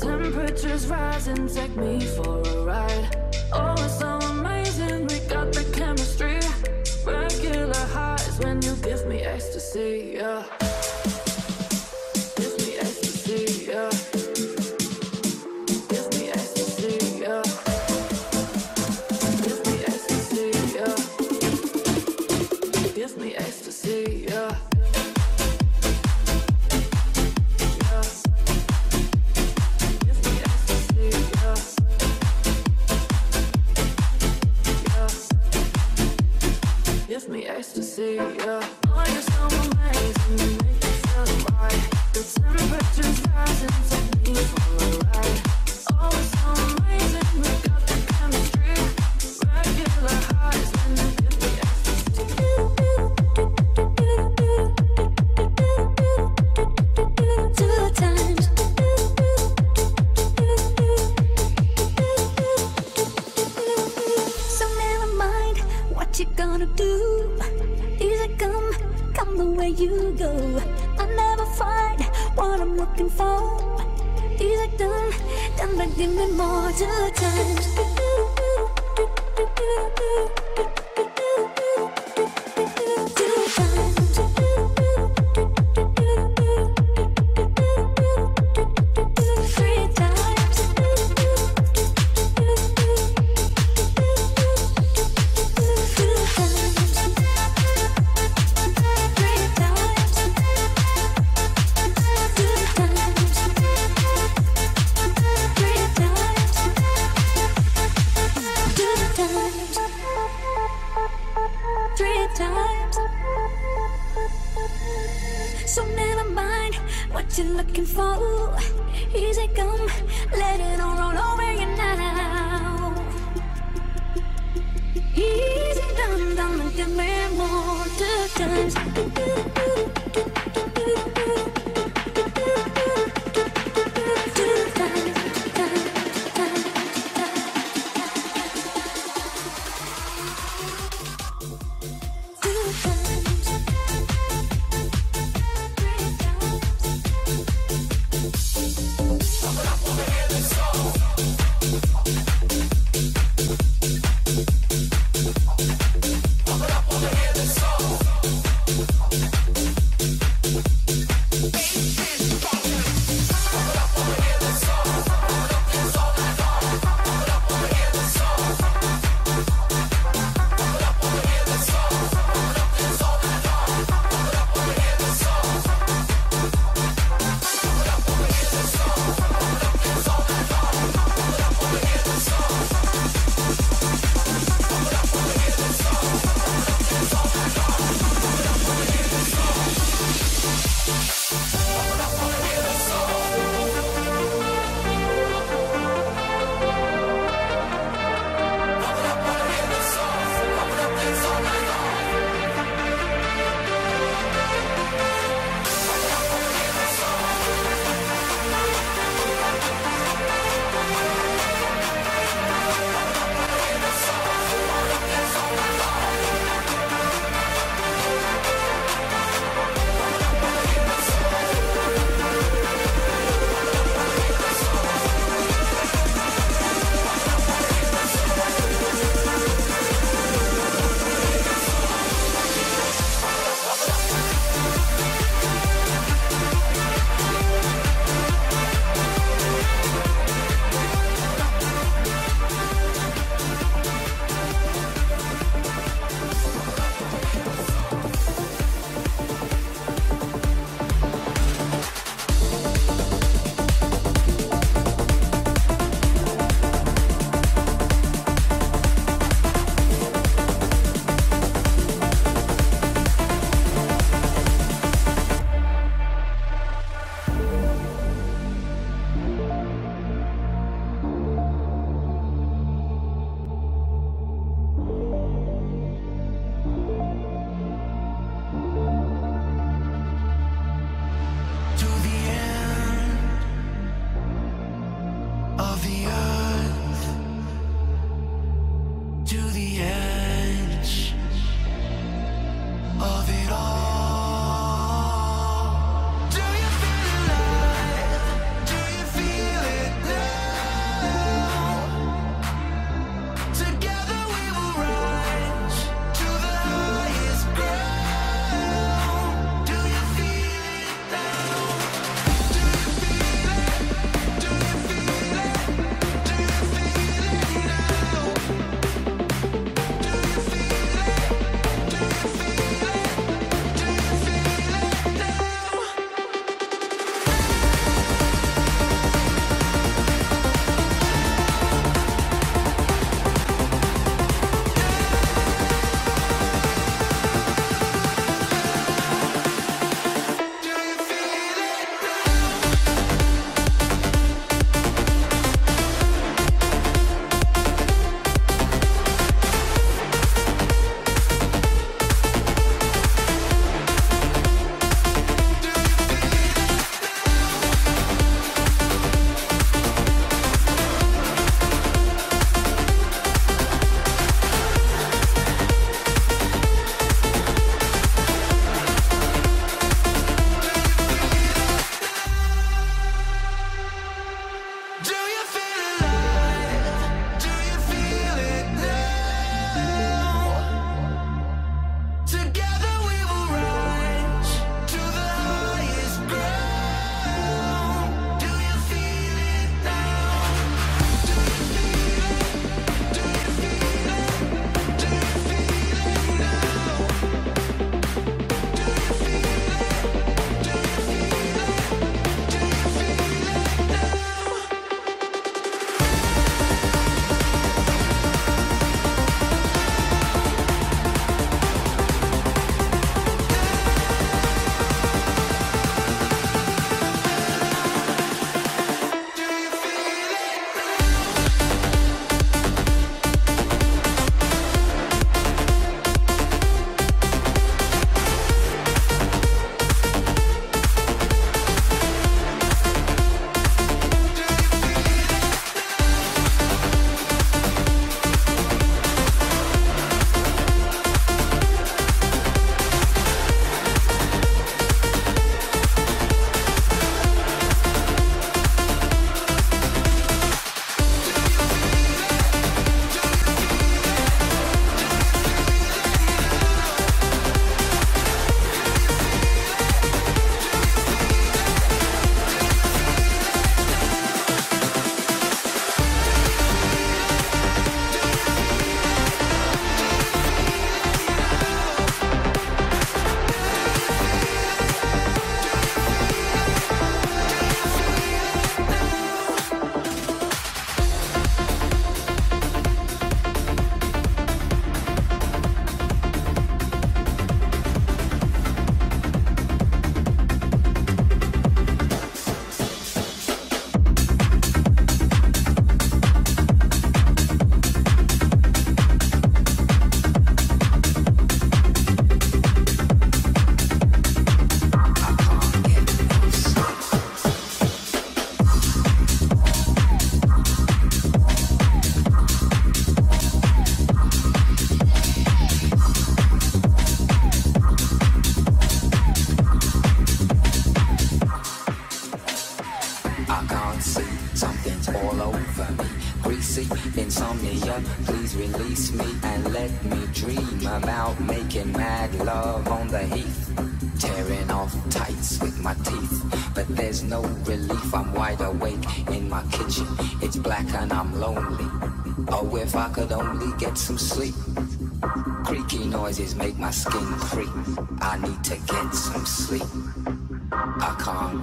Temperatures rising, take me for a ride. Oh, it's so amazing, we got the chemistry. Regular highs when you give me ecstasy.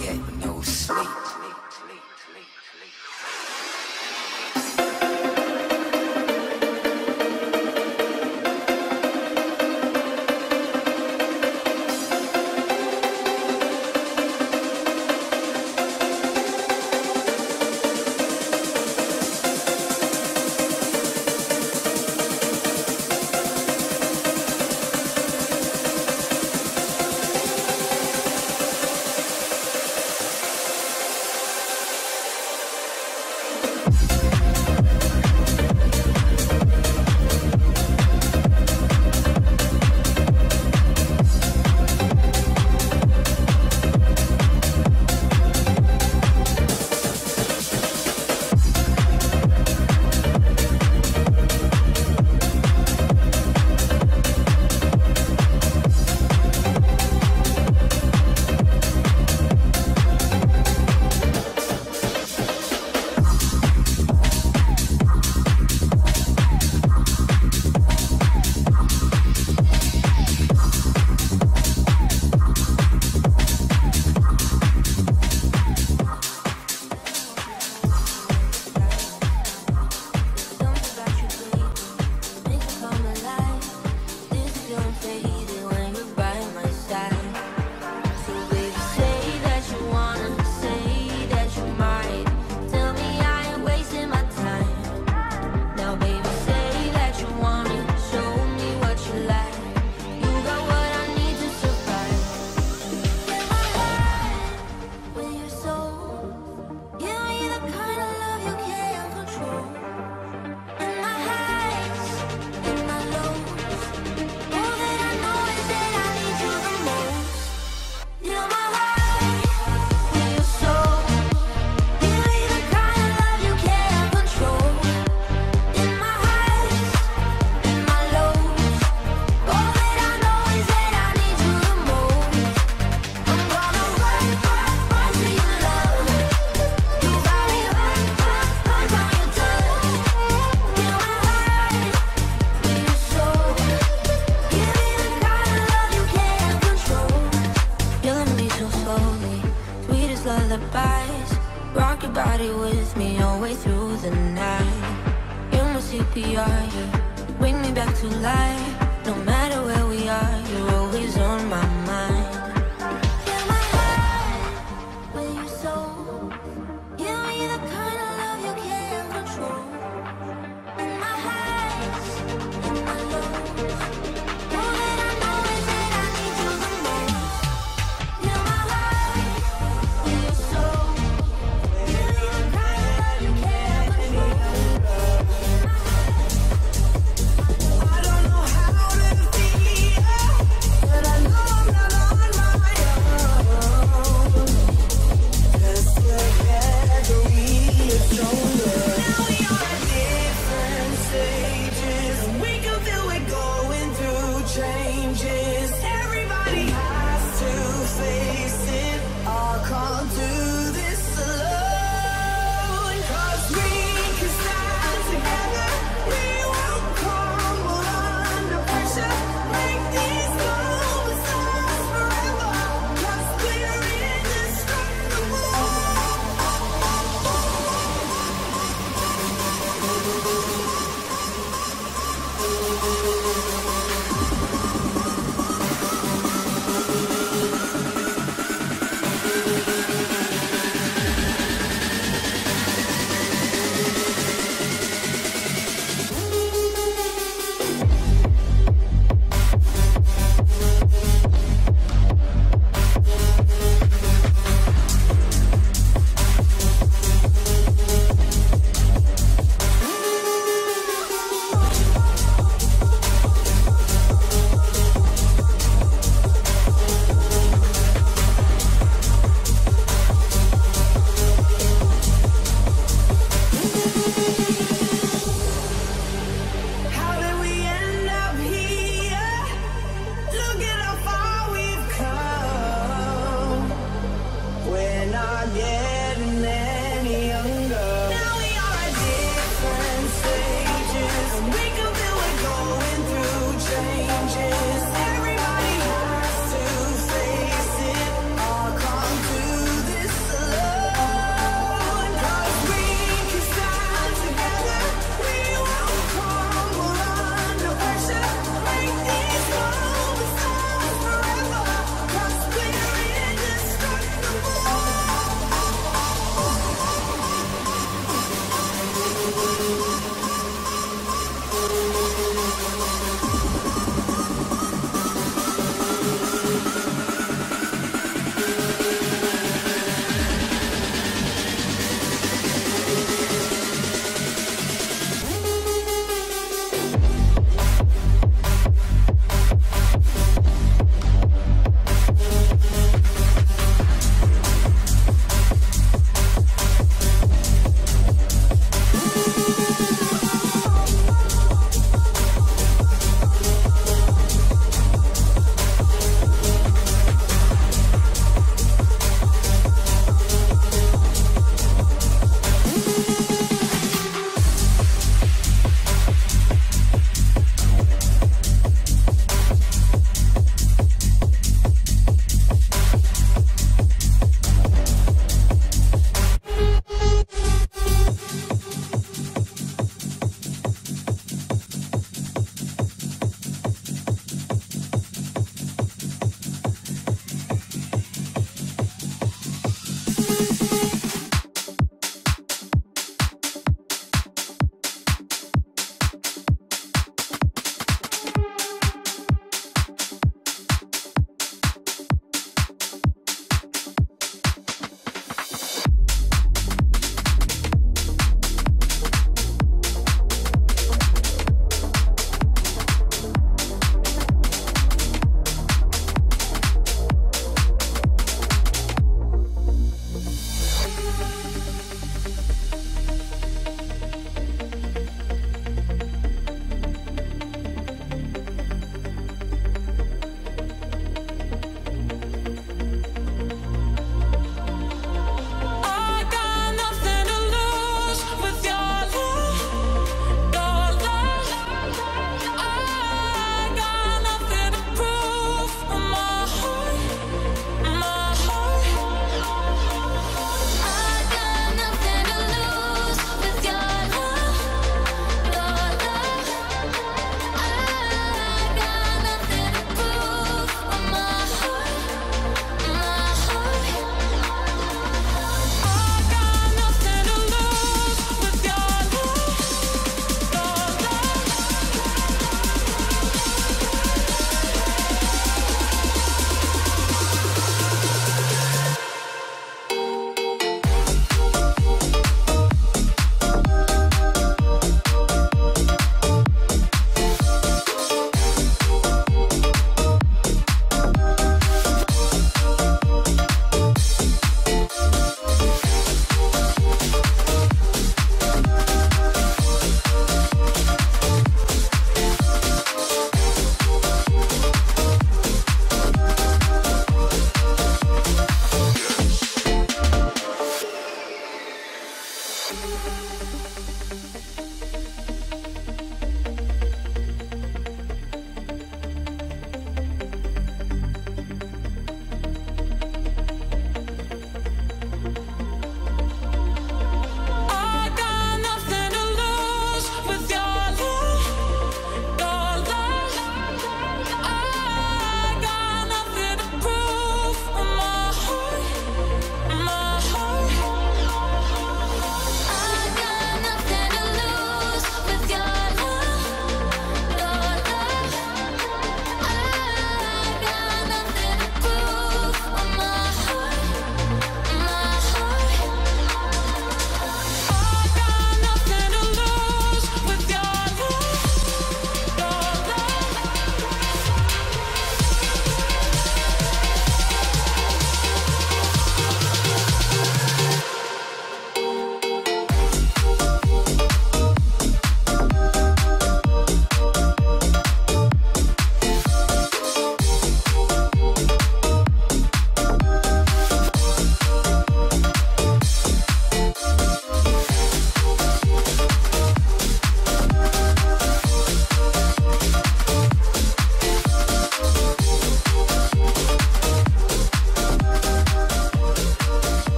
que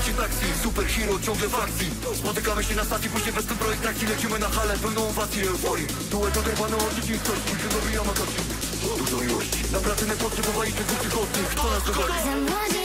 leci taksi Superhero ciągle w akcji. Spotykamy się na stacji, później bez projekt trakcji. Lecimy na halę, pełną owacji, euforii. Duet oderwany od rzeczywistości, później dobijamy kości Dużo miłości. Na pracy najpierw potrzebowaliśmy dwóch tygodni Kto nas?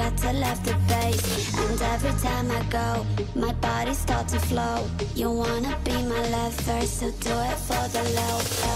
got to love the bass And every time I go, my body starts to flow. You wanna be my lover, so do it for the love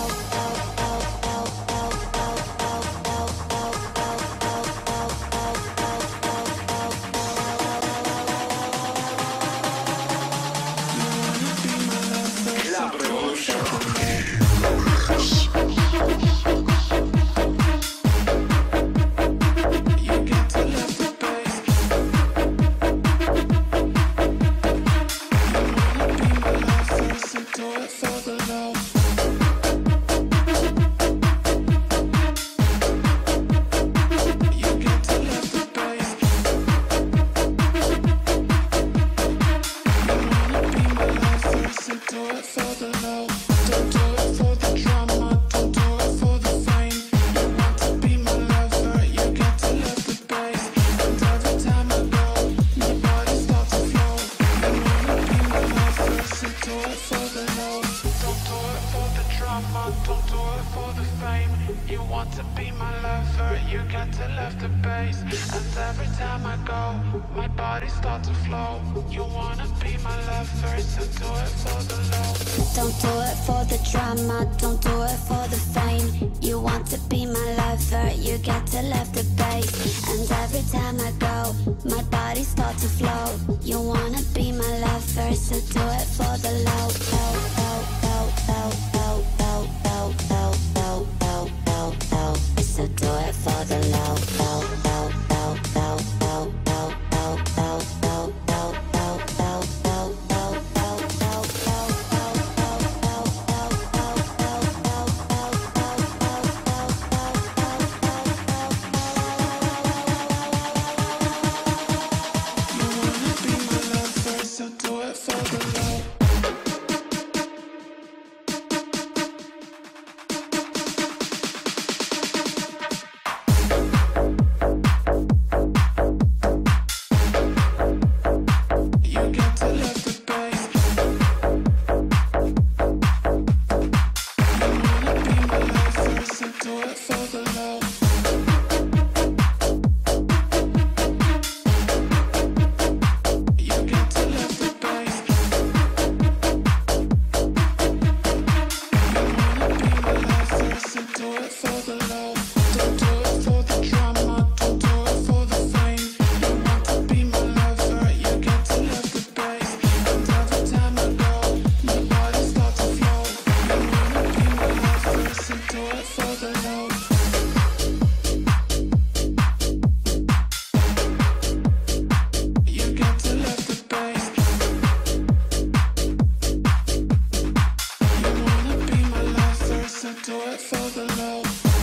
all the love.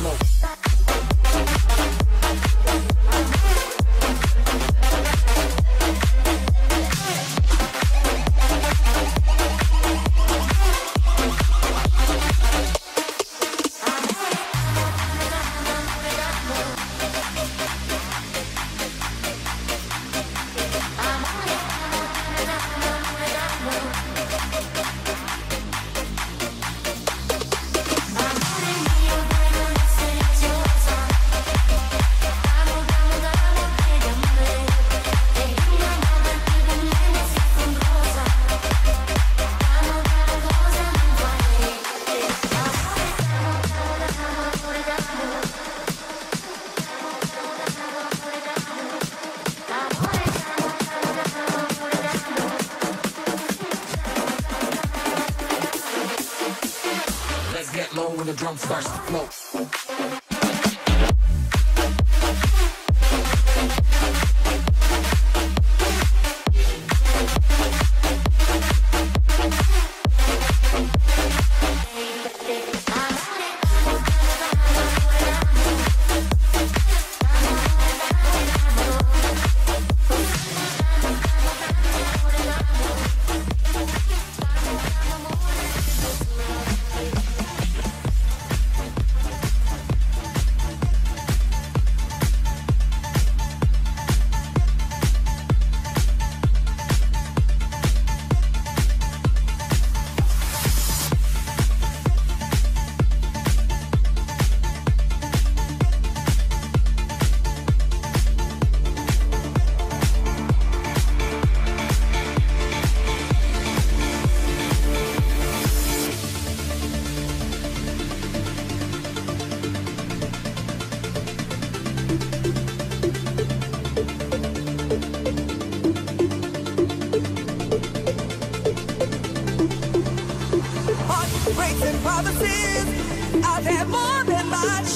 Low when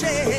than